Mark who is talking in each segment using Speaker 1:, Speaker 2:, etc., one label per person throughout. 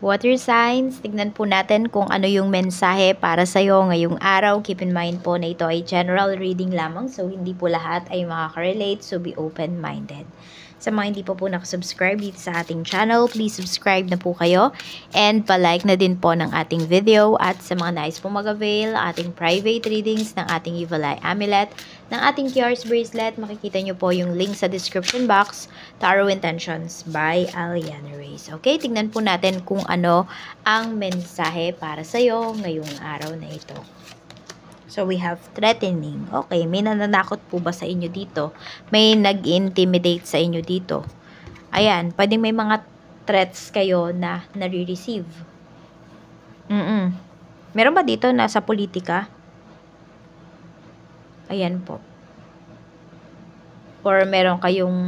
Speaker 1: Water signs, tignan po natin kung ano yung mensahe para sa'yo ngayong araw. Keep in mind po na ito ay general reading lamang so hindi po lahat ay makaka-relate so be open-minded. Sa mga hindi po po nakasubscribe dito sa ating channel, please subscribe na po kayo and palike na din po ng ating video at sa mga nais po mag-avail ating private readings ng ating Evil Eye Amulet, ng ating QR's Bracelet, makikita nyo po yung link sa description box, Tarot Intentions by Aliana Reyes. Okay, tignan po natin kung ano ang mensahe para sa'yo ngayong araw na ito. So, we have threatening. Okay, may nananakot po ba sa inyo dito? May nag-intimidate sa inyo dito? Ayan, pwedeng may mga threats kayo na nare-receive. Mm-mm. Meron ba dito na sa politika? Ayan po. Or meron kayong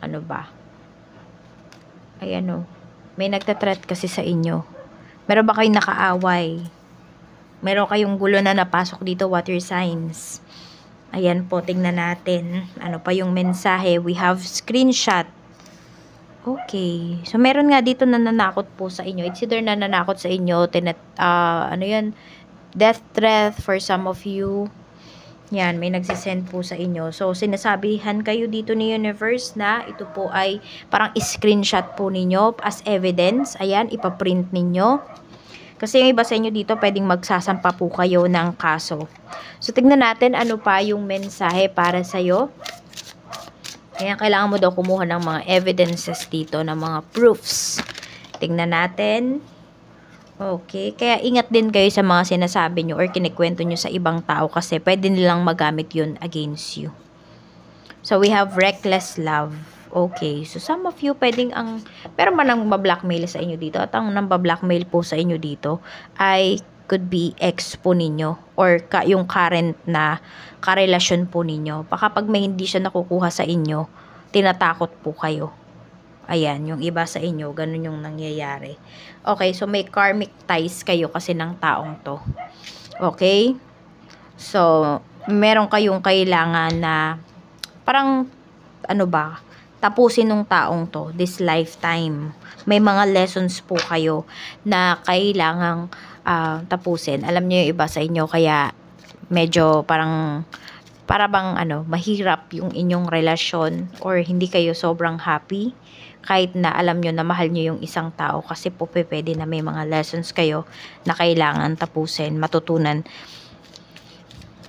Speaker 1: ano ba? Ayan o. May nagtatreat kasi sa inyo. Meron ba kayong nakaaway? Meron kayong gulo na napasok dito, water signs. Ayan po, tingnan natin. Ano pa yung mensahe? We have screenshot. Okay. So, meron nga dito na nanakot po sa inyo. It's either nananakot sa inyo, tinet, uh, ano yan, death threat for some of you. Yan, may nagsisend po sa inyo. So, sinasabihan kayo dito ni Universe na ito po ay parang screenshot po ninyo as evidence. Ayan, ipaprint ninyo. Kasi yung iba sa inyo dito, pwedeng magsasampa po kayo ng kaso. So, tignan natin ano pa yung mensahe para sa'yo. Kaya kailangan mo daw kumuha ng mga evidences dito, ng mga proofs. Tingnan natin. Okay, kaya ingat din kayo sa mga sinasabi nyo or kinikwento nyo sa ibang tao kasi pwede nilang magamit yun against you. So, we have reckless love. Okay, so some of you pwedeng ang, pero man ang blackmail sa inyo dito at ang namba-blackmail po sa inyo dito ay could be ex po ninyo or ka, yung current na karelasyon po ninyo. Baka pag may hindi siya nakukuha sa inyo, tinatakot po kayo. Ayan, yung iba sa inyo, ganun yung nangyayari. Okay, so may karmic ties kayo kasi ng taong to. Okay? So, meron kayong kailangan na parang ano ba, tapusin ng taong to this lifetime. May mga lessons po kayo na kailangang uh, tapusin. Alam niyo yung iba sa inyo kaya medyo parang para bang ano, mahirap yung inyong relasyon or hindi kayo sobrang happy kahit na alam nyo na mahal nyo yung isang tao kasi po pwede na may mga lessons kayo na kailangan tapusin, matutunan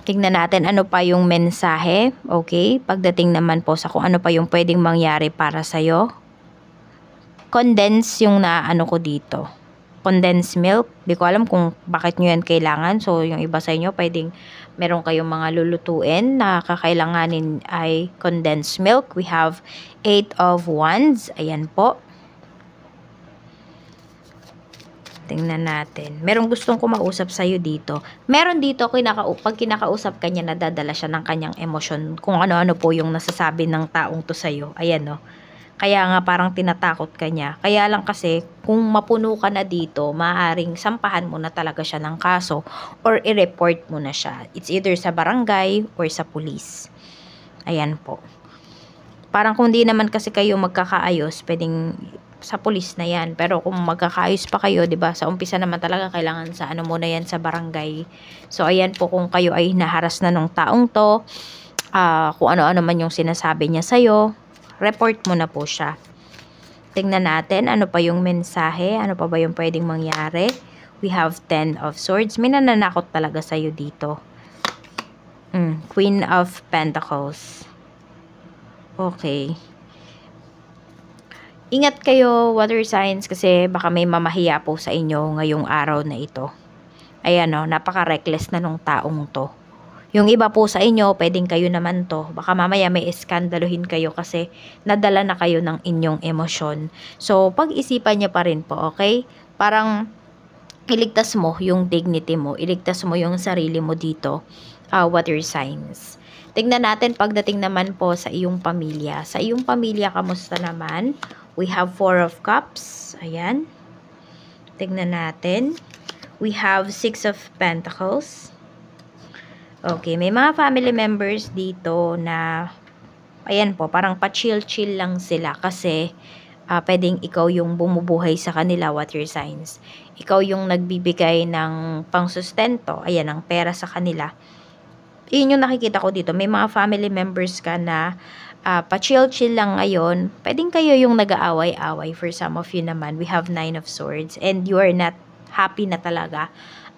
Speaker 1: Tingnan natin ano pa yung mensahe. Okay? Pagdating naman po sa kung ano pa yung pwedeng mangyari para sa'yo. Condense yung na ano ko dito. Condensed milk. Di ko alam kung bakit nyo yan kailangan. So, yung iba sa inyo, pwedeng meron kayong mga lulutuin na kakailanganin ay condensed milk. We have 8 of wands. Ayan po. Tingnan natin. Merong gustong kumausap sa'yo dito. Meron dito, kinaka pag kinakausap kanya, nadadala siya ng kanyang emosyon. Kung ano-ano po yung nasasabi ng taong to sa'yo. Ayan, no. Kaya nga parang tinatakot ka niya. Kaya lang kasi, kung mapuno ka na dito, maaring sampahan mo na talaga siya ng kaso or i-report mo na siya. It's either sa barangay or sa police. Ayan po. Parang kung di naman kasi kayo magkakaayos, pwedeng sa pulis na yan. Pero kung magkakaayos pa kayo, 'di ba? Sa umpisa naman talaga kailangan sa ano muna yan sa barangay. So ayan po kung kayo ay naharas na nung taong 'to, uh, kung ano-ano man yung sinasabi niya sa iyo, report mo na po siya. Tingnan natin ano pa yung mensahe, ano pa ba yung pwedeng mangyari. We have 10 of swords. May nananakot talaga sa iyo dito. Mm, Queen of Pentacles. Okay. Ingat kayo, water signs, kasi baka may mamahiya po sa inyo ngayong araw na ito. Ayan o, napaka-reckless na nung taong to. Yung iba po sa inyo, pwedeng kayo naman to. Baka mamaya may iskandaluhin kayo kasi nadala na kayo ng inyong emosyon. So, pag-isipan niya pa rin po, okay? Parang iligtas mo yung dignity mo, iligtas mo yung sarili mo dito, uh, water signs. Tingnan natin pagdating naman po sa iyong pamilya. Sa iyong pamilya, kamusta naman? We have Four of Cups. Ayan. Tignan natin. We have Six of Pentacles. Okay, may mga family members dito na, ayan po, parang pa-chill-chill lang sila kasi uh, pwedeng ikaw yung bumubuhay sa kanila, water signs. Ikaw yung nagbibigay ng pangsustento, ayan, ng pera sa kanila. Yun yung nakikita ko dito. May mga family members ka na uh, pa-chill-chill lang ngayon. Pwedeng kayo yung nag-aaway-away. For some of you naman, we have nine of swords and you are not happy na talaga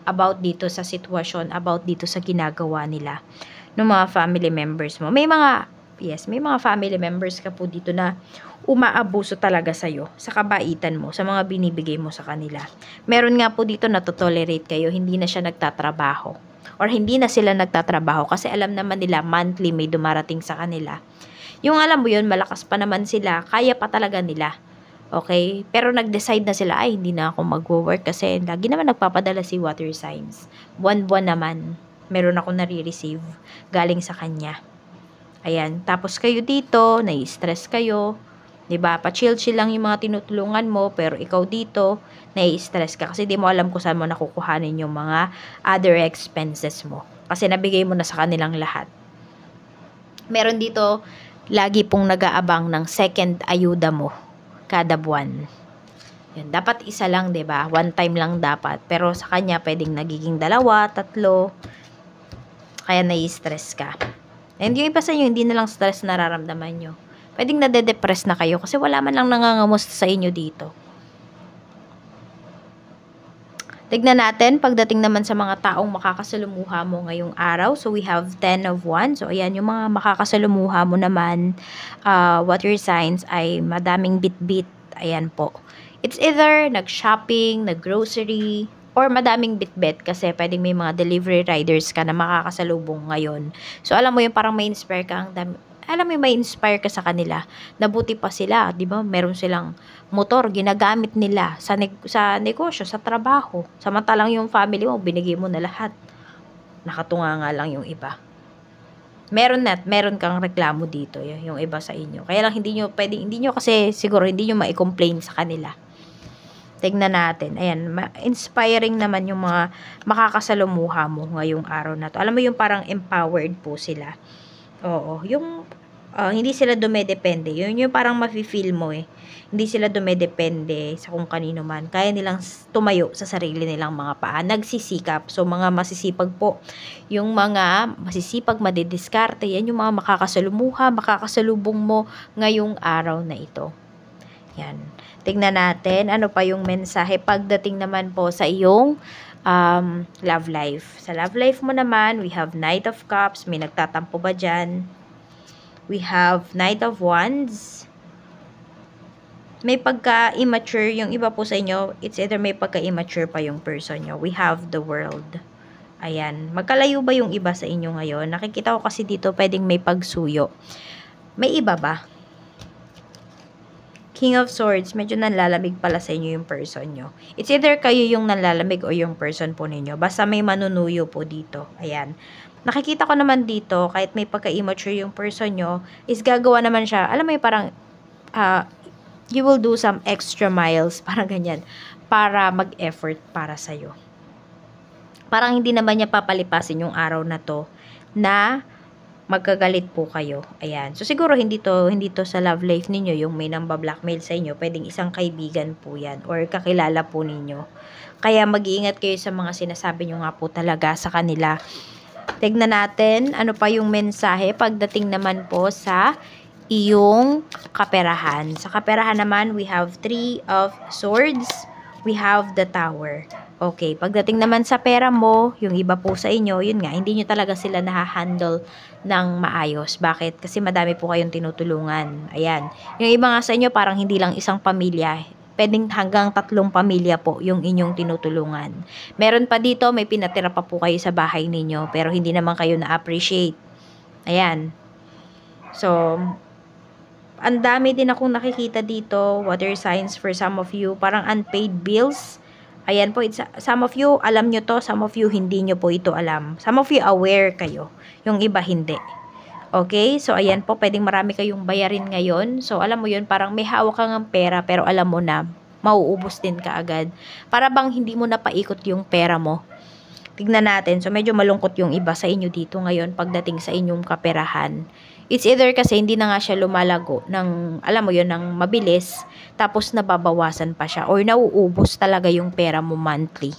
Speaker 1: about dito sa sitwasyon, about dito sa ginagawa nila ng mga family members mo. May mga, yes, may mga family members ka po dito na umaabuso talaga sa'yo, sa kabaitan mo, sa mga binibigay mo sa kanila. Meron nga po dito na to-tolerate kayo, hindi na siya nagtatrabaho. Or hindi na sila nagtatrabaho kasi alam naman nila monthly may dumarating sa kanila. Yung alam mo yun, malakas pa naman sila, kaya pa talaga nila. Okay? Pero nag-decide na sila, ay, hindi na ako magwo-work kasi lagi naman nagpapadala si water signs. Buwan-buwan naman, meron ako nare-receive galing sa kanya. Ayan. Tapos kayo dito, nai-stress kayo, 'Di ba? Pa-chill-chill lang yung mga tinutulungan mo, pero ikaw dito, nai-stress ka kasi di mo alam kung saan mo nakukuhanin yung mga other expenses mo. Kasi nabigay mo na sa kanilang lahat. Meron dito, lagi pong nag-aabang ng second ayuda mo kada buwan. Yan, dapat isa lang, 'di ba? One time lang dapat. Pero sa kanya pwedeng nagiging dalawa, tatlo. Kaya nai-stress ka. And yung iba sa inyo, hindi na lang stress nararamdaman nyo pwedeng nade-depress na kayo kasi wala man lang nangangamos sa inyo dito. Tignan natin, pagdating naman sa mga taong makakasalumuha mo ngayong araw. So, we have 10 of 1. So, ayan, yung mga makakasalumuha mo naman, uh, water signs ay madaming bit-bit. Ayan po. It's either nag-shopping, nag-grocery, or madaming bit-bit kasi pwedeng may mga delivery riders ka na makakasalubong ngayon. So, alam mo yung parang may inspire ka, ang dami, alam mo may inspire ka sa kanila. Nabuti pa sila, 'di ba? Meron silang motor ginagamit nila sa neg- sa negosyo, sa trabaho. Samantalang yung family mo binigay mo na lahat. Nakatunga nga lang yung iba. Meron na, meron kang reklamo dito, yung iba sa inyo. Kaya lang hindi nyo pwedeng, hindi nyo kasi siguro hindi nyo ma-complain sa kanila. Tignan natin. Ayan, inspiring naman yung mga makakasalumuha mo ngayong araw na to. Alam mo yung parang empowered po sila Oo, yung uh, hindi sila dumedepende. Yun yung parang mafe-feel mo eh. Hindi sila dumedepende sa kung kanino man. Kaya nilang tumayo sa sarili nilang mga paa. Nagsisikap. So, mga masisipag po. Yung mga masisipag, madidiskarte, yan yung mga makakasalumuha, makakasalubong mo ngayong araw na ito. Yan. Tingnan natin ano pa yung mensahe pagdating naman po sa iyong um, love life. Sa love life mo naman, we have Knight of Cups. May nagtatampo ba dyan? We have Knight of Wands. May pagka-immature yung iba po sa inyo. It's either may pagka-immature pa yung person nyo. We have the world. Ayan. Magkalayo ba yung iba sa inyo ngayon? Nakikita ko kasi dito pwedeng may pagsuyo. May iba ba? King of Swords, medyo nanlalamig pala sa inyo yung person nyo. It's either kayo yung nanlalamig o yung person po ninyo. Basta may manunuyo po dito. Ayan. Nakikita ko naman dito, kahit may pagka-immature yung person nyo, is gagawa naman siya, alam mo yung parang, uh, you will do some extra miles, parang ganyan, para mag-effort para sa'yo. Parang hindi naman niya papalipasin yung araw na to, na magkagalit po kayo. Ayan. So, siguro hindi to, hindi to sa love life ninyo, yung may namba blackmail sa inyo, pwedeng isang kaibigan po yan, or kakilala po ninyo. Kaya mag-iingat kayo sa mga sinasabi nyo nga po talaga sa kanila. Tignan natin, ano pa yung mensahe pagdating naman po sa iyong kaperahan. Sa kaperahan naman, we have three of swords, we have the tower. Okay, pagdating naman sa pera mo, yung iba po sa inyo, yun nga, hindi nyo talaga sila nahahandle ng maayos. Bakit? Kasi madami po kayong tinutulungan. Ayan. Yung iba nga sa inyo, parang hindi lang isang pamilya. Pwedeng hanggang tatlong pamilya po yung inyong tinutulungan. Meron pa dito, may pinatira pa po kayo sa bahay ninyo, pero hindi naman kayo na-appreciate. Ayan. So, ang dami din akong nakikita dito, water signs for some of you, parang unpaid bills Ayan po, it's, some of you, alam nyo to, some of you, hindi nyo po ito alam. Some of you, aware kayo. Yung iba, hindi. Okay? So, ayan po, pwedeng marami kayong bayarin ngayon. So, alam mo yun, parang may hawak kang pera, pero alam mo na, mauubos din ka agad. Para bang hindi mo na paikot yung pera mo. Tignan natin. So, medyo malungkot yung iba sa inyo dito ngayon pagdating sa inyong kaperahan. It's either kasi hindi na nga siya lumalago ng, alam mo yun, ng mabilis, tapos nababawasan pa siya, or nauubos talaga yung pera mo monthly.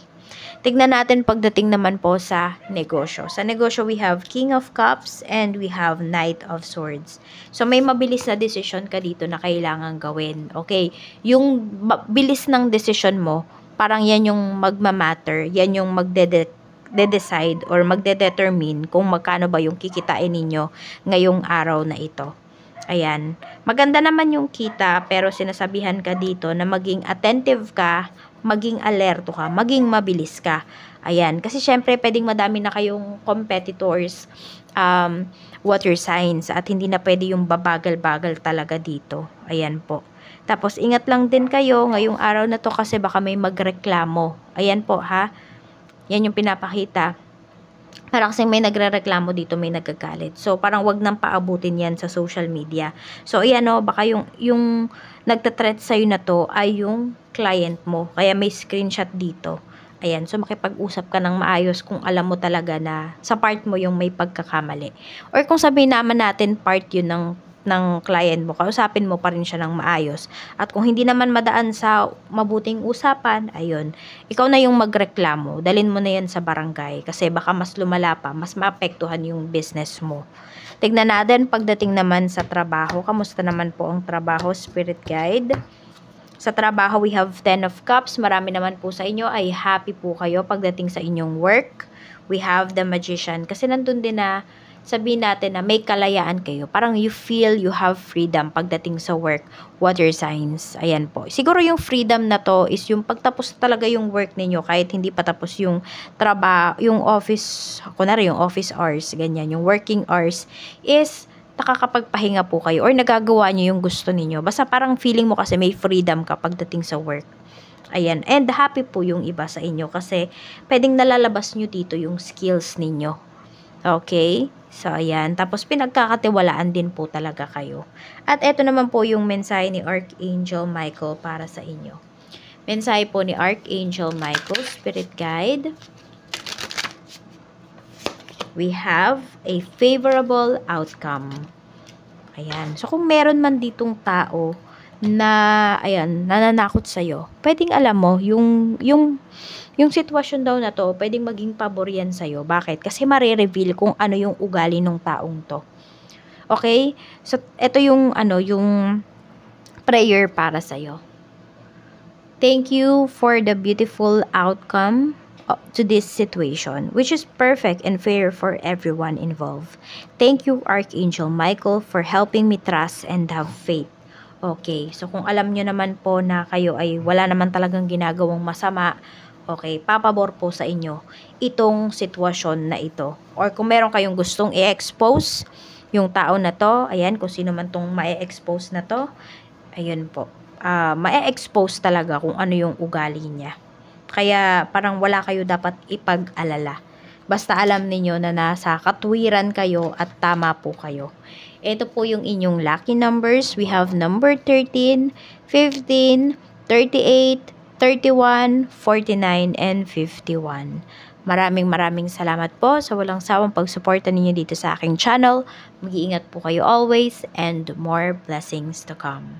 Speaker 1: Tignan natin pagdating naman po sa negosyo. Sa negosyo, we have King of Cups and we have Knight of Swords. So, may mabilis na decision ka dito na kailangan gawin. Okay? Yung bilis ng decision mo, parang yan yung magmamatter, yan yung magdede de-decide or magde-determine kung magkano ba yung kikitain ninyo ngayong araw na ito. Ayan. Maganda naman yung kita pero sinasabihan ka dito na maging attentive ka, maging alerto ka, maging mabilis ka. Ayan. Kasi syempre pwedeng madami na kayong competitors, um, water signs at hindi na pwede yung babagal-bagal talaga dito. Ayan po. Tapos ingat lang din kayo ngayong araw na to kasi baka may magreklamo. Ayan po ha. Yan yung pinapakita. Parang kasi may nagre-reklamo dito, may nagagalit. So, parang wag nang paabutin yan sa social media. So, ayan o, baka yung, yung nagtatreat sa'yo na to ay yung client mo. Kaya may screenshot dito. Ayan, so makipag-usap ka ng maayos kung alam mo talaga na sa part mo yung may pagkakamali. Or kung sabihin naman natin part yun ng ng client mo, kausapin mo pa rin siya ng maayos. At kung hindi naman madaan sa mabuting usapan, ayun, ikaw na yung magreklamo, dalin mo na yan sa barangay kasi baka mas lumala pa, mas maapektuhan yung business mo. Tignan natin pagdating naman sa trabaho, kamusta naman po ang trabaho, spirit guide? Sa trabaho, we have 10 of cups. Marami naman po sa inyo ay happy po kayo pagdating sa inyong work. We have the magician. Kasi nandun din na sabihin natin na may kalayaan kayo. Parang you feel you have freedom pagdating sa work, water signs. Ayan po. Siguro yung freedom na to is yung pagtapos talaga yung work ninyo kahit hindi pa tapos yung trabaho, yung office, kunwari yung office hours, ganyan, yung working hours is nakakapagpahinga po kayo or nagagawa nyo yung gusto ninyo. Basta parang feeling mo kasi may freedom ka pagdating sa work. Ayan. And happy po yung iba sa inyo kasi pwedeng nalalabas nyo dito yung skills ninyo. Okay? So, ayan. Tapos, pinagkakatiwalaan din po talaga kayo. At ito naman po yung mensahe ni Archangel Michael para sa inyo. Mensahe po ni Archangel Michael, Spirit Guide. We have a favorable outcome. Ayan. So, kung meron man ditong tao na, ayan, nananakot sa'yo, pwedeng alam mo, yung, yung, yung sitwasyon daw na to, pwedeng maging pabor yan sa'yo. Bakit? Kasi marireveal kung ano yung ugali ng taong to. Okay? So, ito yung, ano, yung prayer para sa'yo. Thank you for the beautiful outcome to this situation, which is perfect and fair for everyone involved. Thank you, Archangel Michael, for helping me trust and have faith. Okay, so kung alam nyo naman po na kayo ay wala naman talagang ginagawang masama, Okay, papabor po sa inyo itong sitwasyon na ito. Or kung meron kayong gustong i-expose yung tao na to, ayan, kung sino man tong ma-expose na to, ayun po. Uh, ma-expose talaga kung ano yung ugali niya. Kaya parang wala kayo dapat ipag-alala. Basta alam niyo na nasa katwiran kayo at tama po kayo. Ito po yung inyong lucky numbers. We have number 13, 15, 38, 31, 49, and 51. Maraming maraming salamat po sa walang sawang pagsuporta ninyo dito sa aking channel. Mag-iingat po kayo always and more blessings to come.